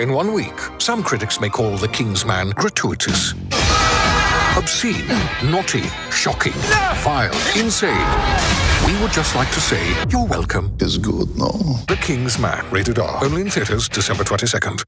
In one week, some critics may call The King's Man gratuitous, obscene, naughty, shocking, vile, insane. We would just like to say you're welcome. Is good, no? The King's Man, rated R. Only in theaters December 22nd.